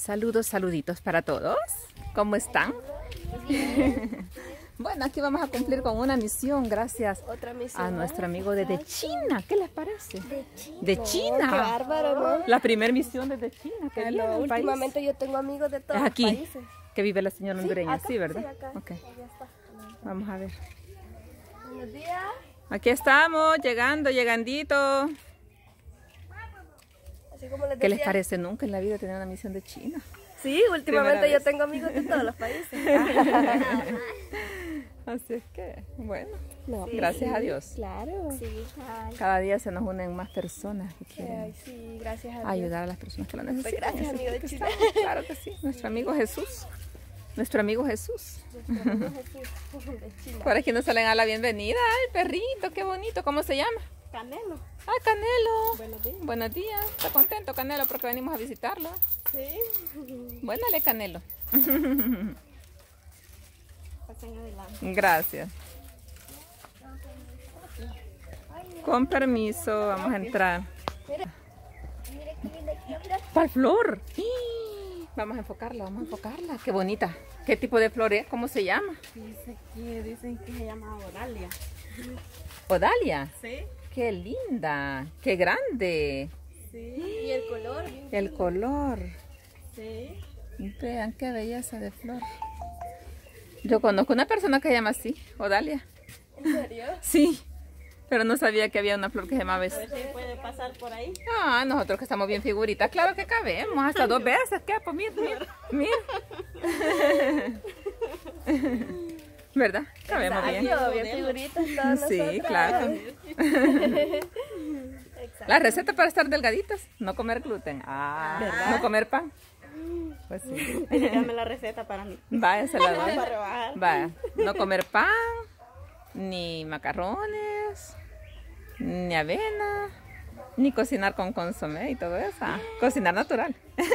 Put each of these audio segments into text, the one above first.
Saludos, saluditos para todos. ¿Cómo están? bueno, aquí vamos a cumplir con una misión gracias Otra misión. a nuestro amigo desde China. ¿Qué les parece? De China. De China. Qué bárbaro, ¿no? La primera misión desde China que viene al país. Últimamente yo tengo amigos de todos aquí los países. que vive la señora hondureña, acá, sí, ¿verdad? Sí, acá. Ok, Allá está. vamos a ver. Buenos días. Aquí estamos, llegando, llegandito. Así como les ¿Qué les parece? Nunca en la vida tener una misión de China. Sí, últimamente yo tengo amigos de todos los países. Así es que, bueno, No, gracias a Dios. Claro. Sí. Cada día se nos unen más personas que quieren ay, sí, gracias a Dios. ayudar a las personas que lo necesitan. gracias, Así amigo de estamos, Claro que sí, nuestro amigo Jesús. Nuestro amigo Jesús. Nuestro amigo Jesús de China. Por aquí nos salen a la bienvenida. Ay, perrito, qué bonito. ¿Cómo se llama? Canelo. Ah, Canelo. Buenos días. Buenos días. Está contento, Canelo, porque venimos a visitarlo. Sí. Buénale, Canelo. Pasen adelante. Gracias. Con permiso, vamos a entrar. ¿Cuál flor? Vamos a enfocarla, vamos a enfocarla. Qué bonita. ¿Qué tipo de flor es? ¿Cómo se llama? Dice que dicen que se llama Oralia. Odalia. Sí. Qué linda. Qué grande. Sí. Y el color. bien El color. Sí. Vean qué belleza de flor. Yo conozco una persona que se llama así, Odalia. ¿En serio? Sí, pero no sabía que había una flor que se llamaba A así. ver si puede pasar por ahí. Ah, nosotros que estamos bien figuritas, claro que cabemos, hasta dos veces, ¿qué? Pues mira, mira, mira. ¿Verdad? Cabemos bien. Bien figuritas todas Sí, nosotras. claro. La receta para estar delgaditas, no comer gluten. Ah, ¿Verdad? no comer pan. Pues sí. Dígame la receta para mí. Vaya, se la doy. Vaya, no comer pan, ni macarrones, ni avena, ni cocinar con consomé y todo eso. Ah, Cocinar natural.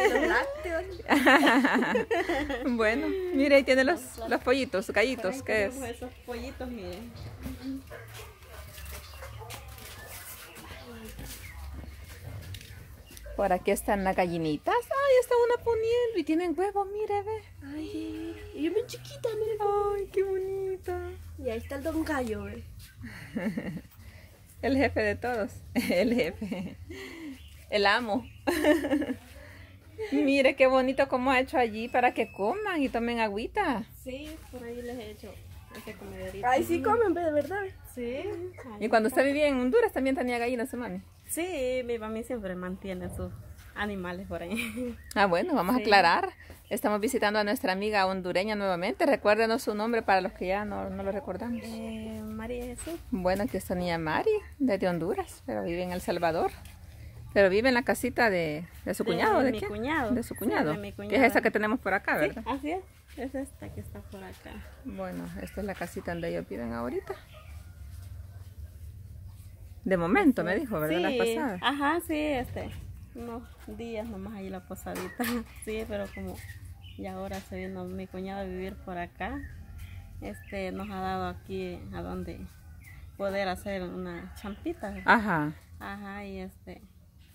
Bueno, mire, ahí tiene los, los pollitos, gallitos, ¿qué es? Esos pollitos, miren. Por aquí están las gallinitas. Ay, está una poniendo y tienen huevo, mire, ve. Ay, y es bien chiquita, miren. Ay, qué bonita. Y ahí está el don Gallo, ¿ve? El jefe de todos. El jefe. El amo. Mire qué bonito como ha hecho allí para que coman y tomen agüita. Sí, por ahí les he hecho ese. Ay, sí comen, de verdad. Sí. Y cuando usted vivía en Honduras también tenía gallinas, su mami. Sí, mi mami siempre mantiene sus animales por ahí. Ah, bueno, vamos a Sí. aclarar. Estamos visitando a nuestra amiga hondureña nuevamente. Recuérdenos su nombre para los que ya no, no lo recordamos. Eh, María Jesús. Bueno, aquí está niña Mari, desde Honduras, pero vive en El Salvador. Pero vive en la casita de, de su De cuñado, ¿de, mi qué? cuñado. De su Sí, cuñado. de mi Que es esa que tenemos por acá, Sí, ¿verdad? así es. Es esta que está por acá. Bueno, esta es la casita donde ellos viven ahorita. De momento, me dijo, ¿verdad? La pasada. Ajá, sí, este. Unos días nomás ahí la posadita. Sí, pero como ya ahora se vino mi cuñado a vivir por acá, este nos ha dado aquí a donde poder hacer una champita. Ajá. Ajá, y este.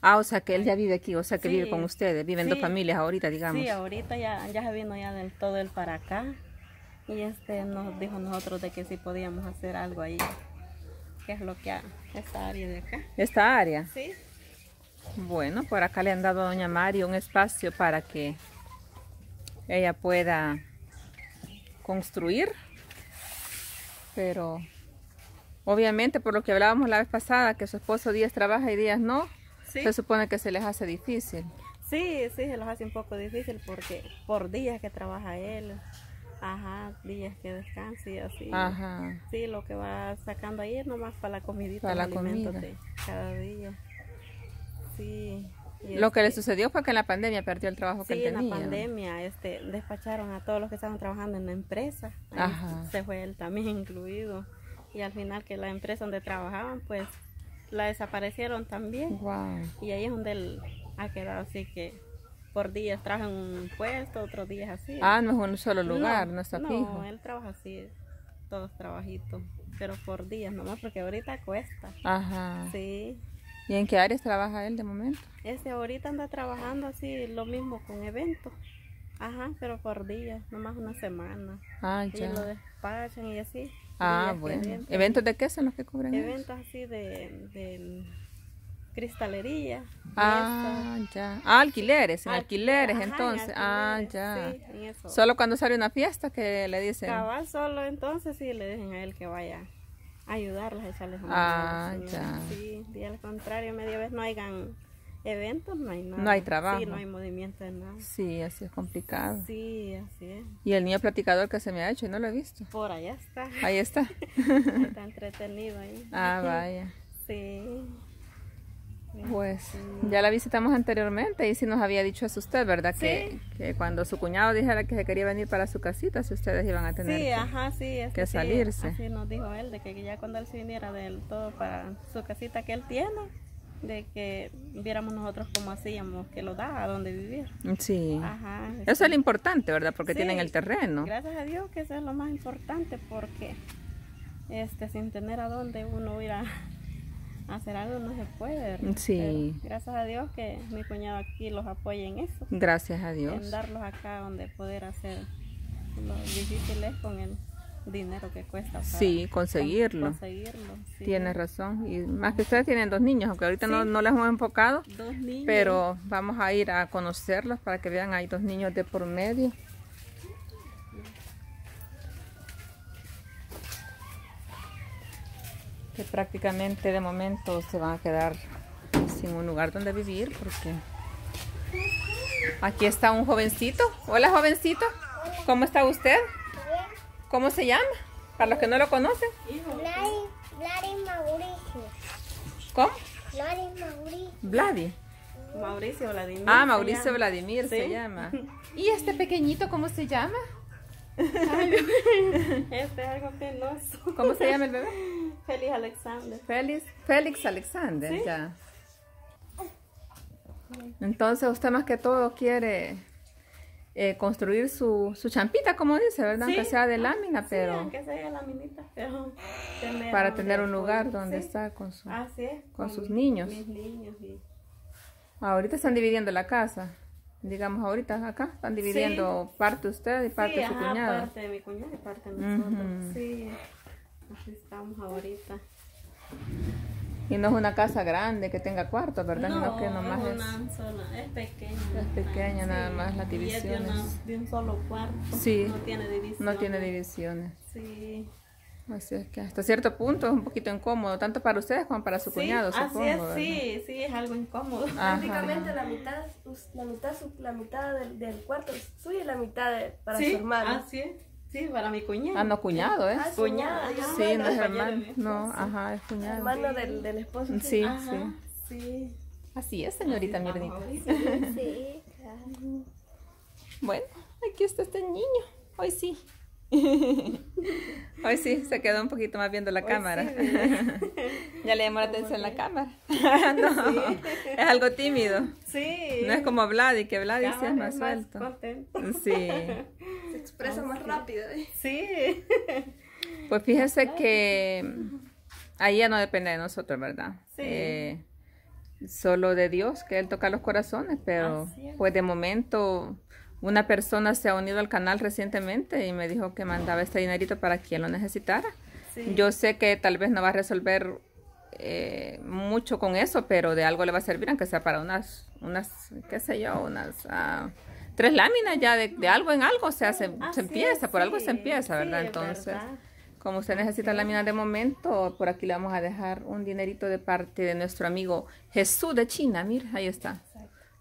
Ah, o sea que él ya vive aquí, o sea que Sí. vive con ustedes, viven dos familias ahorita, digamos. Sí, ahorita ya, ya se vino ya del todo él para acá. Y este nos dijo nosotros de que sí podíamos hacer algo ahí. Que es lo que a esta área de acá. Esta área. Sí. Bueno, por acá le han dado a doña Mari un espacio para que ella pueda construir. Pero obviamente por lo que hablábamos la vez pasada, que su esposo días trabaja y días no, Sí. se supone que se les hace difícil. Sí, sí, se los hace un poco difícil porque por días que trabaja él, ajá, días que descansa y así. Ajá. Sí, lo que va sacando ahí es nomás para la comidita, Para la comida. de cada día. Sí. Lo que le este, sucedió fue que en la pandemia perdió el trabajo que Sí, él en la tenía. pandemia este, despacharon a todos los que estaban trabajando en la empresa. Ahí Ajá. Se fue él también incluido. Y al final que la empresa donde trabajaban, pues la desaparecieron también. Wow. Y ahí es donde él ha quedado así que por días trabaja en un puesto, otros días así. Ah, no es un solo lugar, no, está no, fijo. él trabaja así, todos trabajitos, pero por días nomás porque ahorita cuesta. Ajá. Sí, ¿Y en qué áreas trabaja él de momento? Este ahorita anda trabajando así, lo mismo con eventos. Ajá, pero por día, nomás una semana. Ah, Y ya. lo despachan y así. Ah, que bueno. eventos. ¿Eventos de qué son los que cubren? ellos? Eventos así de, de cristalería. Ah, ya. Ah, alquileres, en Al- alquileres ajá, en entonces. ah, alquileres, ya. sí, en eso. Solo cuando sale una fiesta que le dicen. Cabal solo entonces sí le dejen a él que vaya a ayudarles a echarles una Ah, mano, ya. Sí, y al contrario, media vez no hayan eventos, no hay nada. No hay trabajo. Sí, no hay movimiento de nada. Sí, así es complicado. Sí, así es. Y el niño platicador que se me ha hecho y no lo he visto. Por allá está. Ahí está. está entretenido ahí. Ah, vaya. Sí. Pues ya la visitamos anteriormente y sí nos había dicho eso usted, ¿verdad? Que, que cuando su cuñado dijera que se quería venir para su casita, si ustedes iban a tener Sí, que- ajá, sí. que sí, salirse. Así nos dijo él, de que ya cuando él se viniera del todo para su casita que él tiene, de que viéramos nosotros cómo hacíamos, que lo da, a dónde vivir. Sí. Ajá. Eso es lo importante, ¿verdad? Porque Sí, tienen el terreno. Gracias a Dios que eso es lo más importante porque este sin tener a dónde uno ir a hacer algo no se puede. ¿verdad? Sí. Pero gracias a Dios que mi cuñado aquí los apoya en eso. Gracias a En Dios. darlos acá donde poder hacer lo difícil es con el dinero que cuesta. Sí, conseguirlo. Conseguirlo. sí. Tiene razón. Y más que ustedes tienen dos niños, aunque ahorita no, no les hemos enfocado, Dos niños. pero vamos a ir a conocerlos para que vean, hay dos niños de por medio. Que prácticamente de momento se van a quedar sin un lugar donde vivir porque aquí está un jovencito. Hola jovencito, ¿cómo está usted? ¿Cómo se llama? Para los que no lo conocen. Vladi, Vladi Mauricio. ¿Cómo? Vladi Mauricio. Vladi. Mauricio Vladimir. Ah, Mauricio. Vladimir se llama. ¿Y este pequeñito cómo se llama? Este es algo penoso. ¿Cómo se llama el bebé? Feliz Alexander. Félix, Félix Alexander, ya. Entonces usted más que todo quiere eh, construir su, su champita, como dice, ¿verdad? Sí. Aunque sea de lámina, Sí, pero aunque sea la minita, pero tener para tener un lugar donde sí. estar con su... Así es. con sus niños. Mis niños y Ahorita están dividiendo la casa. Digamos, ahorita acá están dividiendo parte usted y parte sí, de su ajá, cuñado. parte de mi cuñado y parte de nosotros. Ujú. Sí, así estamos ahorita. Y no es una casa grande que tenga cuartos, ¿verdad? Sino que nomás es es... una sola, es pequeña. Es pequeña, nada más, las Y es de, divisiones. una- de un solo cuarto. Sí. No tiene división. No tiene divisiones. Sí. Así es que hasta cierto punto es un poquito incómodo, tanto para ustedes como para su Sí, cuñado, así supongo. es, ¿verdad? sí, sí, es algo incómodo. Ajá. Prácticamente la mitad, la mitad, su- la mitad del, del cuarto es suyo y la mitad de- para sí, su hermano. Así es. Sí, para mi cuñado. Ah, no, cuñado, ¿eh? Ah, ya. Sí, no es hermano. No, ajá, es cuñado. hermano del, del esposo. Sí, sí. Ajá, sí. Así es, señorita Miernita. ahorita. Sí, claro. Bueno, aquí está este niño. Hoy sí. Hoy sí, se quedó un poquito más viendo la Hoy cámara. sí, ya le llamó la atención la cámara. no, es algo tímido. Sí. No es como Vladi, que Vladi sí es más suelto. contento. Sí. Expresa más rápido. ¿eh? Sí. Pues fíjese que ahí ya no depende de nosotros, ¿verdad? Sí. Eh, solo de Dios, que Él toca los corazones, pero pues de momento una persona se ha unido al canal recientemente y me dijo que mandaba este dinerito para quien lo necesitara. Sí. Yo sé que tal vez no va a resolver eh, mucho con eso, pero de algo le va a servir, aunque sea para unas, unas qué sé yo, unas ah, tres láminas ya de, de algo en algo, o sea, se, se Así empieza, es, por algo sí, se empieza, sí, ¿verdad? es Entonces, verdad. como usted necesita láminas de momento, por aquí le vamos a dejar un dinerito de parte de nuestro amigo Jesús de China, mira, ahí está.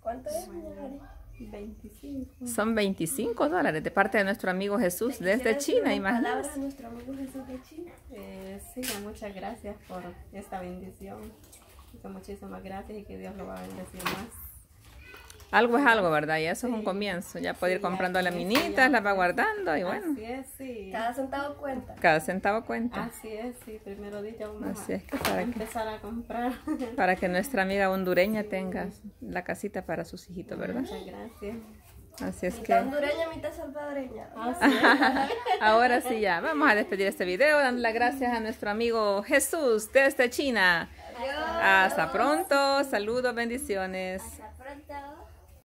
¿Cuánto es? señora? 25. Son 25 dólares de parte de nuestro amigo Jesús desde ¿Quisiera decir China, palabras a nuestro amigo Jesús de China. Eh, sí, muchas gracias por esta bendición. Muchísimas gracias y que Dios lo va a bendecir más. Algo es algo, ¿verdad? Y eso es un comienzo. Ya puede ir comprando laminitas, sí, las va guardando y bueno, Así es, sí. Cada centavo cuenta. cada centavo cuenta. Así es, sí. Primero día vamos Así a, es que para a que- empezar a comprar. Para que nuestra amiga hondureña tenga la casita para sus hijitos, ¿verdad? Muchas gracias. Así es que hondureña, mitad salvadoreña. Así es. ahora sí ya, vamos a despedir este video dando las gracias a nuestro amigo Jesús desde China. Hasta pronto. Saludos, bendiciones.